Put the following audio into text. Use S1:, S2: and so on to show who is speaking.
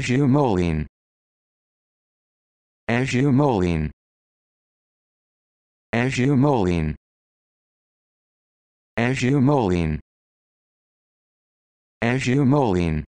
S1: Azumolene. Azumolene. Azumolene. Azumolene. Azumolene.